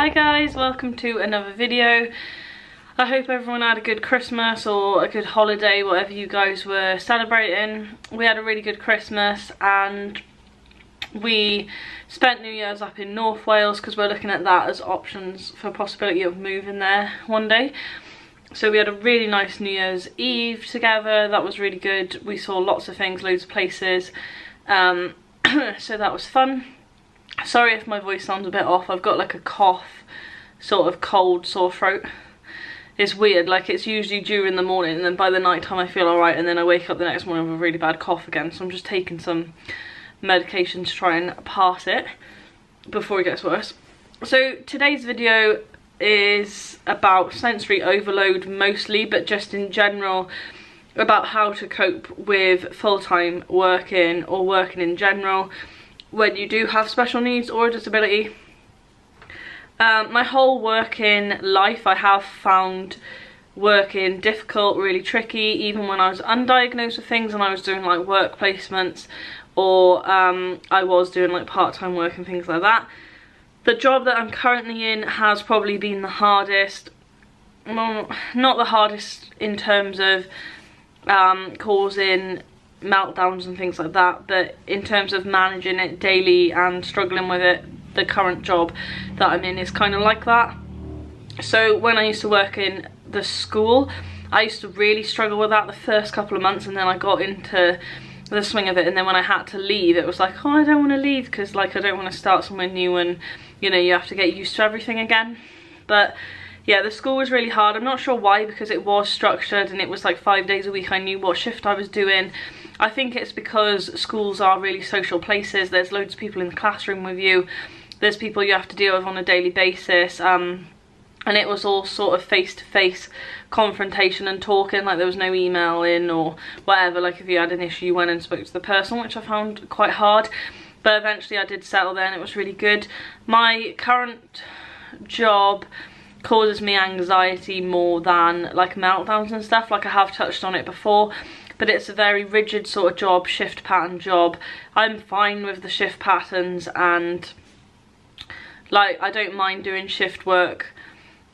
Hi guys, welcome to another video. I hope everyone had a good Christmas or a good holiday, whatever you guys were celebrating. We had a really good Christmas and we spent New Year's up in North Wales because we're looking at that as options for possibility of moving there one day. So we had a really nice New Year's Eve together, that was really good. We saw lots of things, loads of places, um, so that was fun. Sorry if my voice sounds a bit off, I've got like a cough, sort of cold, sore throat. It's weird, like it's usually due in the morning and then by the night time I feel alright and then I wake up the next morning with a really bad cough again. So I'm just taking some medication to try and pass it before it gets worse. So today's video is about sensory overload mostly, but just in general about how to cope with full-time working or working in general when you do have special needs or a disability. Um, my whole working life I have found working difficult, really tricky, even when I was undiagnosed with things and I was doing like work placements or um, I was doing like part-time work and things like that. The job that I'm currently in has probably been the hardest, well, not the hardest in terms of um, causing meltdowns and things like that, but in terms of managing it daily and struggling with it, the current job that I'm in is kind of like that. So when I used to work in the school, I used to really struggle with that the first couple of months and then I got into the swing of it and then when I had to leave it was like oh I don't want to leave because like I don't want to start somewhere new and you know you have to get used to everything again. But yeah the school was really hard. I'm not sure why because it was structured and it was like five days a week. I knew what shift I was doing I think it's because schools are really social places. There's loads of people in the classroom with you. There's people you have to deal with on a daily basis. Um, and it was all sort of face-to-face -face confrontation and talking like there was no email in or whatever like if you had an issue you went and spoke to the person which I found quite hard. But eventually I did settle there and it was really good. My current job causes me anxiety more than like meltdowns and stuff like I have touched on it before but it's a very rigid sort of job shift pattern job. I'm fine with the shift patterns and like I don't mind doing shift work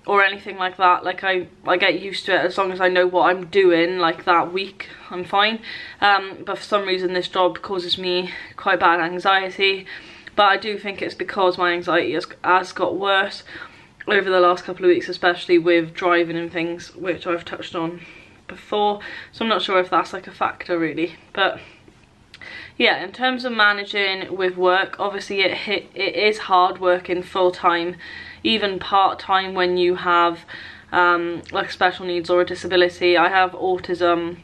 or anything like that. Like I I get used to it as long as I know what I'm doing like that week I'm fine. Um, but for some reason this job causes me quite bad anxiety. But I do think it's because my anxiety has, has got worse over the last couple of weeks especially with driving and things which I've touched on before so I'm not sure if that's like a factor really but yeah in terms of managing with work obviously it hit it is hard working full-time even part-time when you have um, like special needs or a disability. I have autism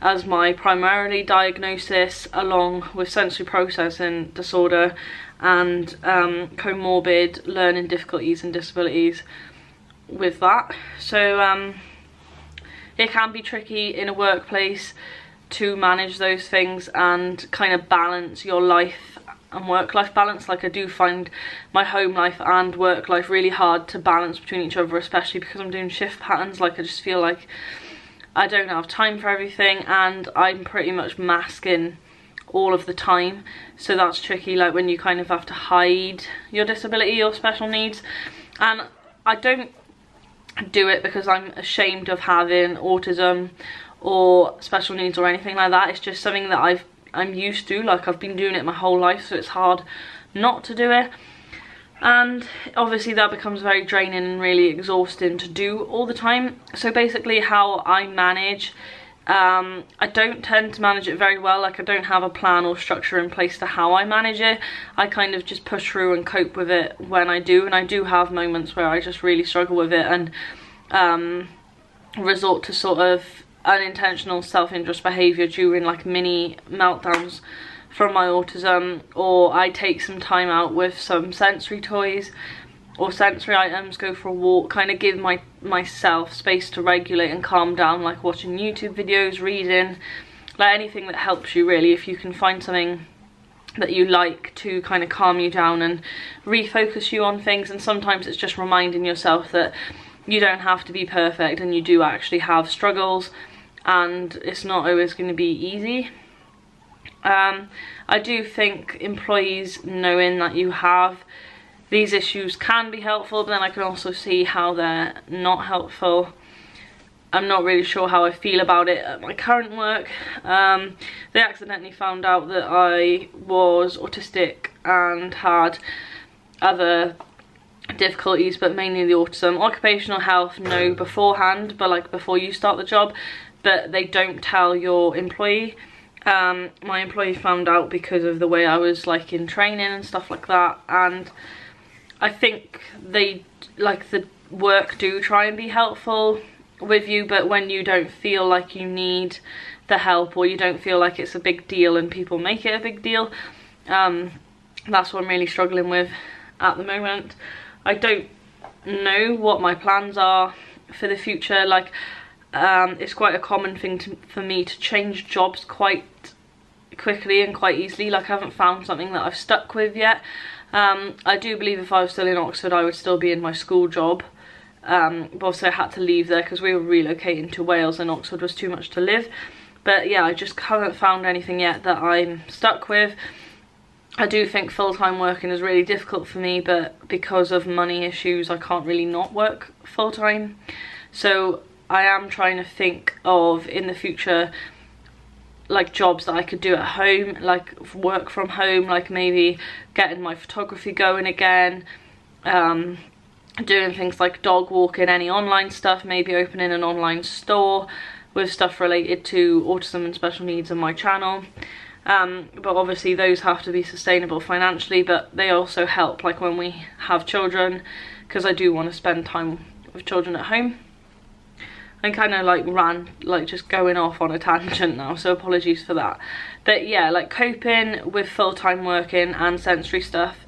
as my primarily diagnosis along with sensory processing disorder and um, comorbid learning difficulties and disabilities with that. So um, it can be tricky in a workplace to manage those things and kind of balance your life and work-life balance like I do find my home life and work life really hard to balance between each other especially because I'm doing shift patterns like I just feel like I don't have time for everything and I'm pretty much masking all of the time. So that's tricky like when you kind of have to hide your disability or special needs. And I don't do it because I'm ashamed of having autism or special needs or anything like that. It's just something that I've I'm used to like I've been doing it my whole life so it's hard not to do it. And obviously that becomes very draining and really exhausting to do all the time. So basically how I manage um, I don't tend to manage it very well like I don't have a plan or structure in place to how I manage it. I kind of just push through and cope with it when I do and I do have moments where I just really struggle with it and um, resort to sort of unintentional self-injurious behaviour during like mini meltdowns from my autism or I take some time out with some sensory toys or sensory items, go for a walk, kind of give my myself space to regulate and calm down like watching YouTube videos, reading, like anything that helps you really if you can find something that you like to kind of calm you down and refocus you on things and sometimes it's just reminding yourself that you don't have to be perfect and you do actually have struggles and it's not always going to be easy. Um, I do think employees knowing that you have these issues can be helpful but then I can also see how they're not helpful I'm not really sure how I feel about it at my current work. Um, they accidentally found out that I was autistic and had other difficulties but mainly the autism. Occupational health know beforehand but like before you start the job but they don't tell your employee. Um, my employee found out because of the way I was like in training and stuff like that and I think they like the work do try and be helpful with you but when you don't feel like you need the help or you don't feel like it's a big deal and people make it a big deal um, that's what I'm really struggling with at the moment. I don't know what my plans are for the future like um, it's quite a common thing to, for me to change jobs quite quickly and quite easily like I haven't found something that I've stuck with yet um, I do believe if I was still in Oxford I would still be in my school job um, but also I had to leave there because we were relocating to Wales and Oxford was too much to live. But yeah, I just haven't found anything yet that I'm stuck with. I do think full-time working is really difficult for me, but because of money issues, I can't really not work full-time. So I am trying to think of, in the future, like jobs that I could do at home, like work from home, like maybe getting my photography going again, um, doing things like dog walking, any online stuff, maybe opening an online store with stuff related to autism and special needs on my channel. Um, but obviously those have to be sustainable financially, but they also help like when we have children, because I do want to spend time with children at home. I kind of like ran, like just going off on a tangent now, so apologies for that. But yeah, like coping with full-time working and sensory stuff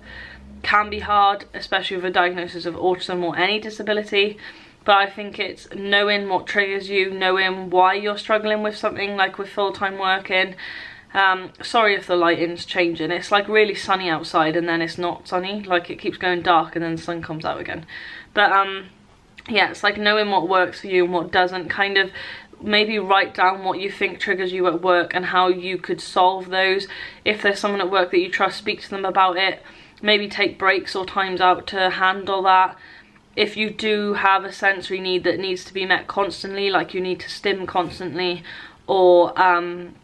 can be hard, especially with a diagnosis of autism or any disability. But I think it's knowing what triggers you, knowing why you're struggling with something like with full-time working. Um, sorry if the lighting's changing. It's like really sunny outside and then it's not sunny. Like it keeps going dark and then the sun comes out again. But um, yeah, it's like knowing what works for you and what doesn't. Kind of maybe write down what you think triggers you at work and how you could solve those. If there's someone at work that you trust, speak to them about it maybe take breaks or times out to handle that. If you do have a sensory need that needs to be met constantly, like you need to stim constantly or um,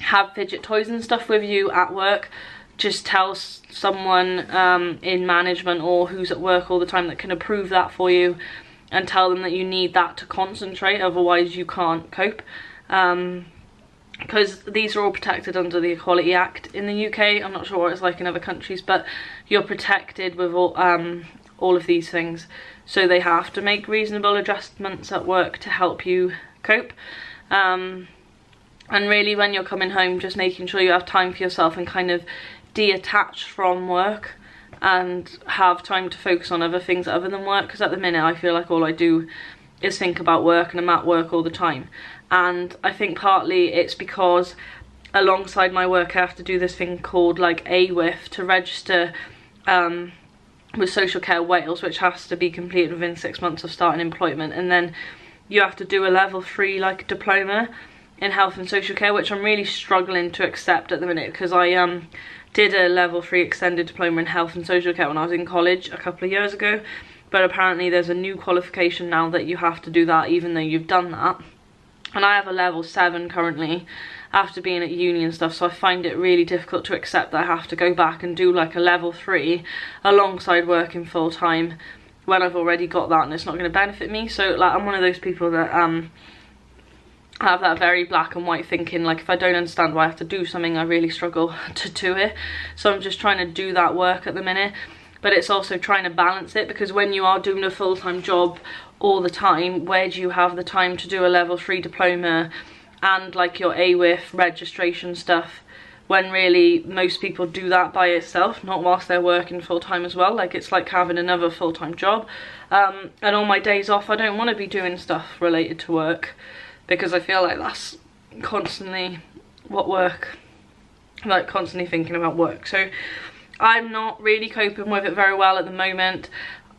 have fidget toys and stuff with you at work, just tell someone um, in management or who's at work all the time that can approve that for you and tell them that you need that to concentrate, otherwise you can't cope. Um, because these are all protected under the Equality Act in the UK. I'm not sure what it's like in other countries, but you're protected with all, um, all of these things. So they have to make reasonable adjustments at work to help you cope. Um, and really when you're coming home, just making sure you have time for yourself and kind of detach from work and have time to focus on other things other than work. Because at the minute I feel like all I do is think about work and I'm at work all the time and I think partly it's because alongside my work I have to do this thing called like AWIF to register um, with Social Care Wales which has to be completed within six months of starting employment and then you have to do a level three like diploma in health and social care which I'm really struggling to accept at the minute because I um did a level three extended diploma in health and social care when I was in college a couple of years ago. But apparently there's a new qualification now that you have to do that even though you've done that. And I have a level 7 currently after being at uni and stuff so I find it really difficult to accept that I have to go back and do like a level 3 alongside working full time when I've already got that and it's not going to benefit me. So like I'm one of those people that um have that very black and white thinking like if I don't understand why I have to do something I really struggle to do it. So I'm just trying to do that work at the minute. But it's also trying to balance it because when you are doing a full-time job all the time where do you have the time to do a level 3 diploma and like your AWIF registration stuff when really most people do that by itself not whilst they're working full-time as well? Like it's like having another full-time job. Um, and on my days off I don't want to be doing stuff related to work because I feel like that's constantly what work like constantly thinking about work so I'm not really coping with it very well at the moment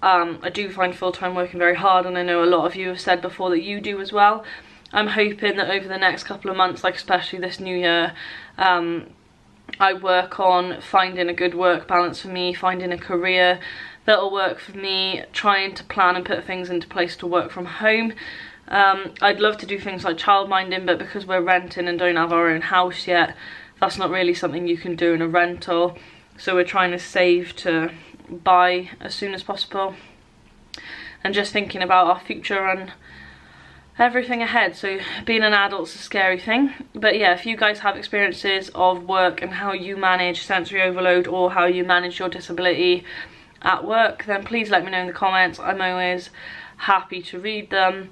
um, I do find full-time working very hard and I know a lot of you have said before that you do as well. I'm hoping that over the next couple of months, like especially this new year, um, I work on finding a good work balance for me, finding a career that that'll work for me trying to plan and put things into place to work from home. Um, I'd love to do things like childminding but because we're renting and don't have our own house yet that's not really something you can do in a rental. So we're trying to save to buy as soon as possible. And just thinking about our future and everything ahead. So being an adult's a scary thing. But yeah if you guys have experiences of work and how you manage sensory overload or how you manage your disability at work then please let me know in the comments. I'm always happy to read them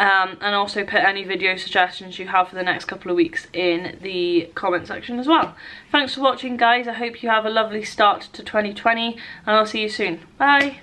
um, and also put any video suggestions you have for the next couple of weeks in the comment section as well. Thanks for watching guys, I hope you have a lovely start to 2020 and I'll see you soon. Bye!